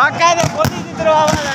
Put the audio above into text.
Bacana, bonito trabalho.